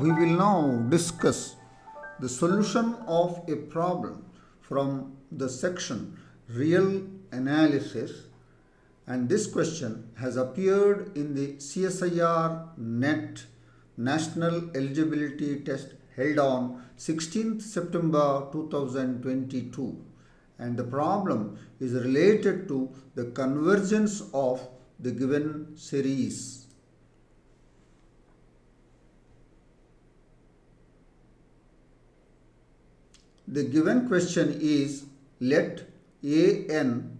we will now discuss the solution of a problem from the section real analysis and this question has appeared in the CSIR net national eligibility test held on 16th September 2022 and the problem is related to the convergence of the given series. The given question is let an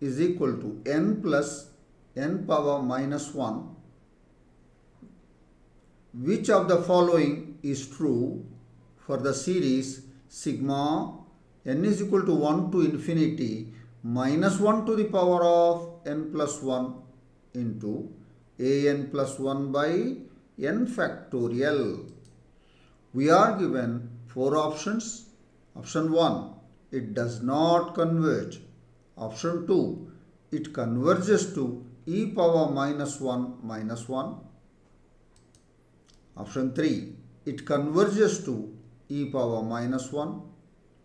is equal to n plus n power minus 1. Which of the following is true for the series sigma n is equal to 1 to infinity minus 1 to the power of n plus 1 into an plus 1 by n factorial. We are given four options Option 1, it does not converge. Option 2, it converges to e power minus 1 minus 1. Option 3, it converges to e power minus 1.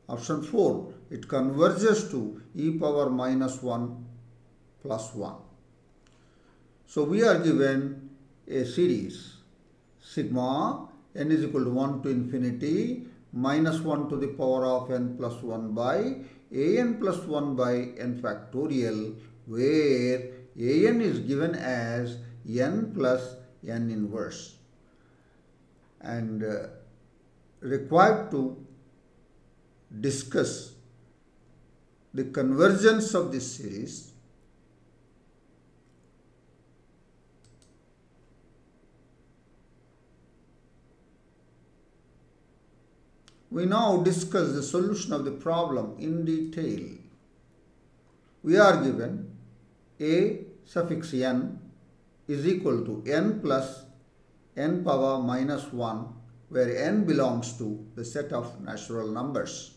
Option 4, it converges to e power minus 1 plus 1. So we are given a series sigma n is equal to 1 to infinity minus 1 to the power of n plus 1 by an plus 1 by n factorial where an is given as n plus n inverse. And uh, required to discuss the convergence of this series We now discuss the solution of the problem in detail. We are given a suffix n is equal to n plus n power minus 1 where n belongs to the set of natural numbers.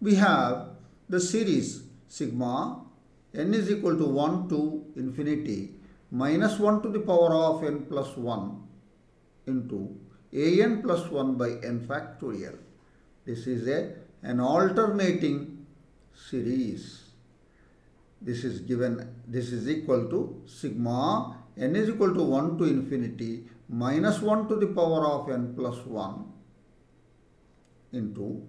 We have the series sigma n is equal to 1 to infinity minus 1 to the power of n plus 1 into an plus 1 by n factorial. This is a, an alternating series. This is given, this is equal to sigma n is equal to 1 to infinity minus 1 to the power of n plus 1 into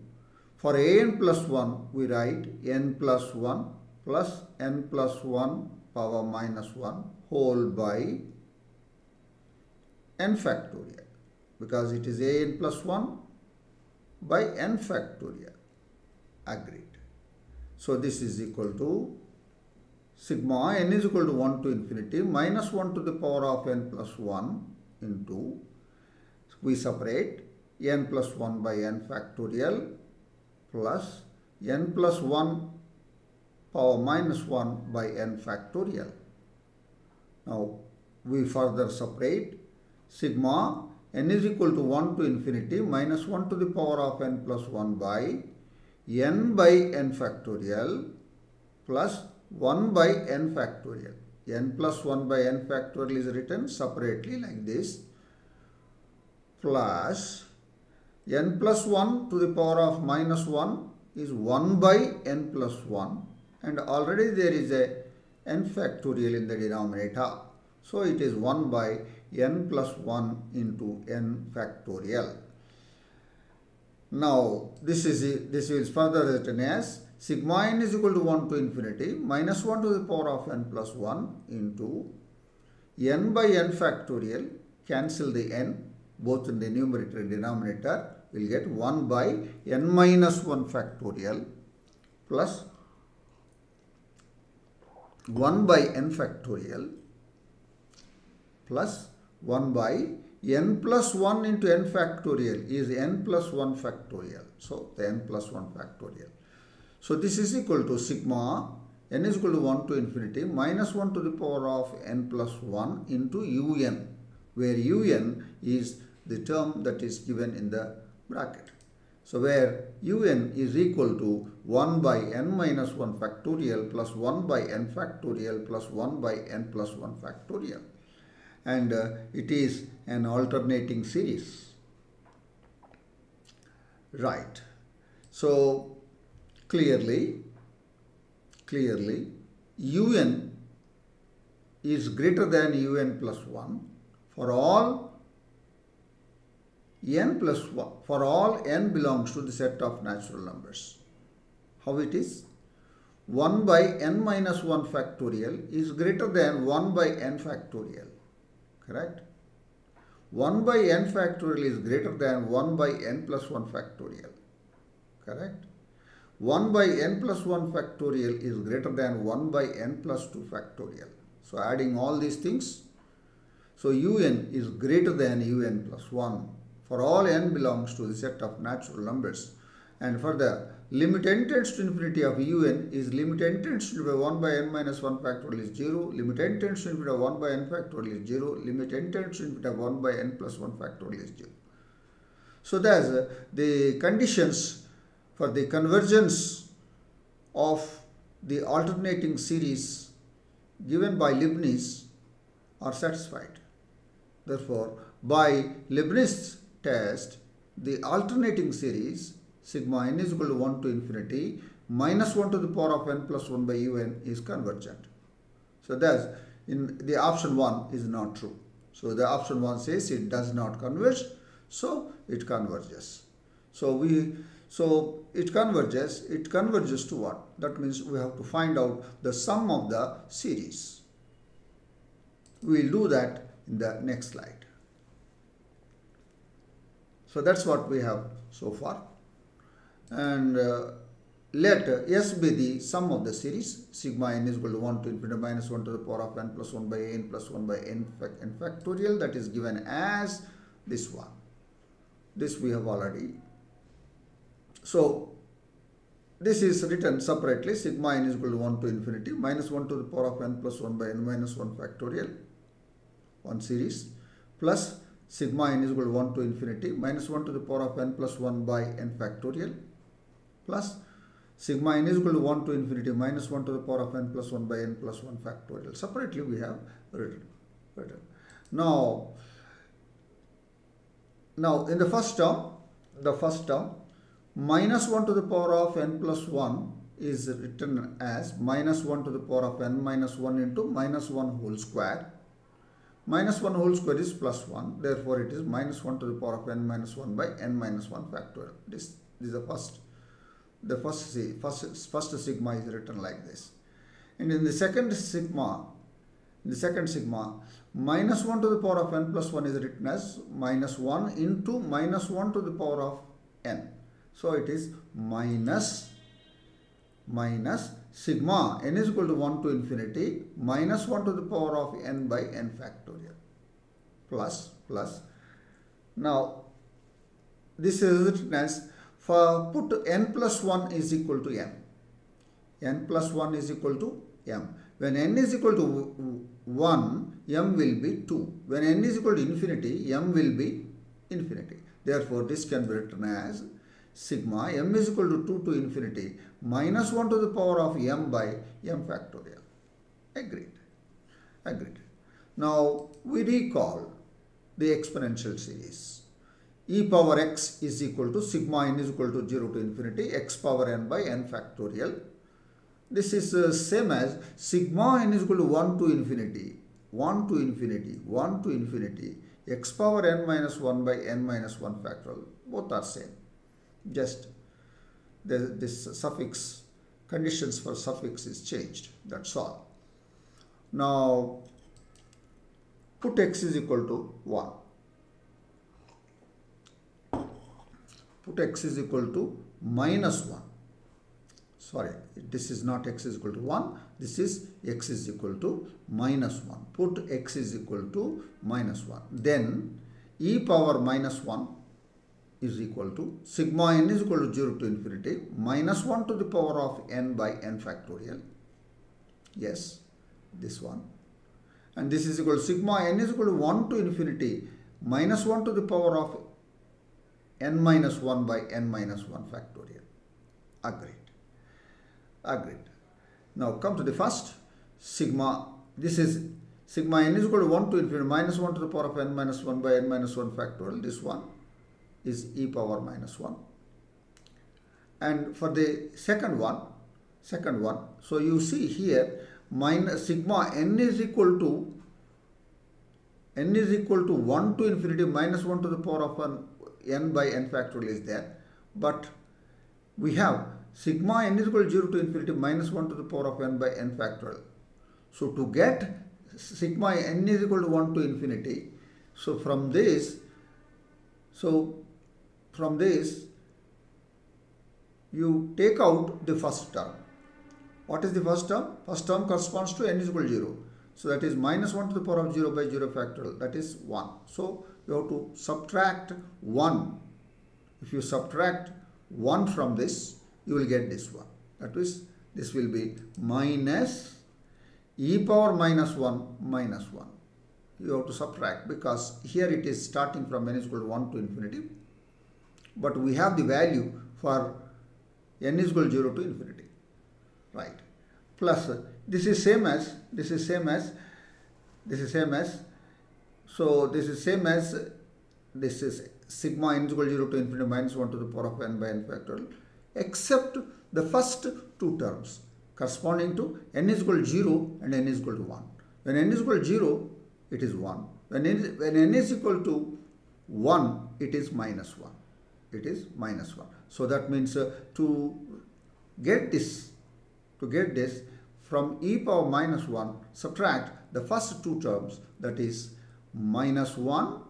for an plus 1 we write n plus 1 plus n plus 1 power minus 1 whole by n factorial because it is a n plus 1 by n factorial agreed. So this is equal to sigma n is equal to 1 to infinity minus 1 to the power of n plus 1 into we separate n plus 1 by n factorial plus n plus 1 power minus 1 by n factorial. Now we further separate sigma n is equal to 1 to infinity minus 1 to the power of n plus 1 by n by n factorial plus 1 by n factorial. n plus 1 by n factorial is written separately like this plus n plus 1 to the power of minus 1 is 1 by n plus 1 and already there is a n factorial in the denominator. So it is 1 by n plus 1 into n factorial. Now this is this is further written as sigma n is equal to 1 to infinity minus 1 to the power of n plus 1 into n by n factorial cancel the n both in the numerator and denominator we'll get 1 by n minus 1 factorial plus 1 by n factorial plus 1 by n plus 1 into n factorial is n plus 1 factorial. So, the n plus 1 factorial. So, this is equal to sigma n is equal to 1 to infinity minus 1 to the power of n plus 1 into un where un is the term that is given in the bracket. So, where un is equal to 1 by n minus 1 factorial plus 1 by n factorial plus 1 by n plus 1 factorial and uh, it is an alternating series. Right. So clearly, clearly un is greater than un plus 1 for all n plus 1 for all n belongs to the set of natural numbers. How it is? 1 by n minus 1 factorial is greater than 1 by n factorial. Correct? 1 by n factorial is greater than 1 by n plus 1 factorial. Correct? 1 by n plus 1 factorial is greater than 1 by n plus 2 factorial. So adding all these things, so un is greater than un plus 1 for all n belongs to the set of natural numbers and for the limit n tends to infinity of un is limit n tends to be 1 by n minus 1 factorial is 0, limit n tends to infinity of 1 by n factorial is 0, limit n tends to infinity of 1 by n plus 1 factorial is 0. So that's uh, the conditions for the convergence of the alternating series given by Leibniz are satisfied. Therefore, by Leibniz test, the alternating series sigma n is equal to 1 to infinity minus 1 to the power of n plus 1 by un is convergent. So thus in the option 1 is not true. So the option 1 says it does not converge, so it converges. So we so it converges, it converges to what? That means we have to find out the sum of the series. We will do that in the next slide. So that's what we have so far and uh, let S be the sum of the series sigma n is equal to 1 to infinity minus 1 to the power of n plus 1 by n plus 1 by n, n factorial that is given as this one. This we have already. So this is written separately sigma n is equal to 1 to infinity minus 1 to the power of n plus 1 by n minus 1 factorial one series plus sigma n is equal to 1 to infinity minus 1 to the power of n plus 1 by n factorial plus sigma n is equal to 1 to infinity minus 1 to the power of n plus 1 by n plus 1 factorial. Separately we have written. written. Now, now in the first term, the first term, minus 1 to the power of n plus 1 is written as minus 1 to the power of n minus 1 into minus 1 whole square. Minus 1 whole square is plus 1. Therefore, it is minus 1 to the power of n minus 1 by n minus 1 factorial. This, this is the first the first, first, first sigma is written like this. And in the second sigma, the second sigma, minus 1 to the power of n plus 1 is written as minus 1 into minus 1 to the power of n. So it is minus minus sigma n is equal to 1 to infinity minus 1 to the power of n by n factorial plus plus. Now this is written as for put n plus 1 is equal to m. n plus 1 is equal to m. When n is equal to 1, m will be 2. When n is equal to infinity, m will be infinity. Therefore, this can be written as sigma m is equal to 2 to infinity minus 1 to the power of m by m factorial. Agreed. Agreed. Now, we recall the exponential series e power x is equal to sigma n is equal to 0 to infinity x power n by n factorial. This is uh, same as sigma n is equal to 1 to infinity, 1 to infinity, 1 to infinity, x power n minus 1 by n minus 1 factorial. Both are same. Just the, this suffix, conditions for suffix is changed. That's all. Now, put x is equal to 1. Put x is equal to minus 1. Sorry, this is not x is equal to 1. This is x is equal to minus 1. Put x is equal to minus 1. Then e power minus 1 is equal to sigma n is equal to 0 to infinity minus 1 to the power of n by n factorial. Yes, this one. And this is equal to sigma n is equal to 1 to infinity minus 1 to the power of n minus 1 by n minus 1 factorial. Agreed. Agreed. Now come to the first sigma. This is sigma n is equal to 1 to infinity minus 1 to the power of n minus 1 by n minus 1 factorial. This one is e power minus 1. And for the second one, second one, so you see here minus sigma n is equal to n is equal to 1 to infinity minus 1 to the power of n, n by n factorial is there. But we have sigma n is equal to 0 to infinity minus 1 to the power of n by n factorial. So to get sigma n is equal to 1 to infinity, so from this, so from this, you take out the first term. What is the first term? First term corresponds to n is equal to 0. So that is minus 1 to the power of 0 by 0 factorial. That is 1. So you have to subtract 1. If you subtract 1 from this, you will get this one. That is, this will be minus e power minus 1 minus 1. You have to subtract because here it is starting from n is equal to 1 to infinity. But we have the value for n is equal to 0 to infinity. Right. Plus this is same as this is same as this is same as so this is same as this is sigma n is equal to 0 to infinity minus 1 to the power of n by n factorial except the first two terms corresponding to n is equal to 0 and n is equal to 1. When n is equal to 0, it is 1. When n, is, when n is equal to 1, it is minus 1. It is minus 1. So that means uh, to get this, to get this, from e power minus 1, subtract the first two terms, that is minus 1,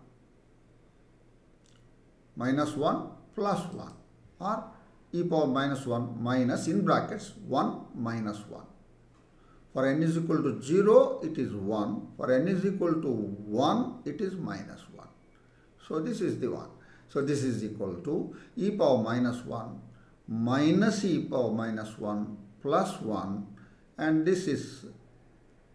minus 1 plus 1 or e power minus 1 minus in brackets 1 minus 1. For n is equal to 0, it is 1. For n is equal to 1, it is minus 1. So this is the one. So this is equal to e power minus 1 minus e power minus 1 plus 1 and this is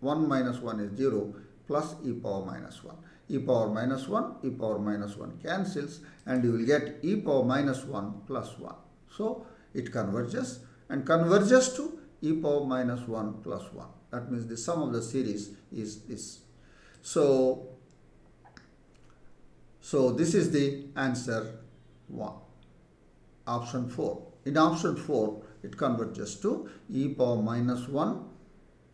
1 minus 1 is 0 plus e power minus 1. e power minus 1, e power minus 1 cancels and you will get e power minus 1 plus 1. So it converges and converges to e power minus 1 plus 1. That means the sum of the series is this. So, so this is the answer 1. Option 4. In option 4, it converges to e power minus 1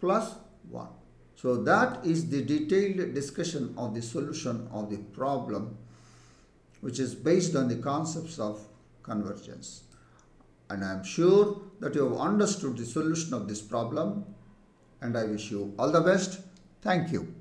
plus 1. So that is the detailed discussion of the solution of the problem which is based on the concepts of convergence and I am sure that you have understood the solution of this problem and I wish you all the best. Thank you.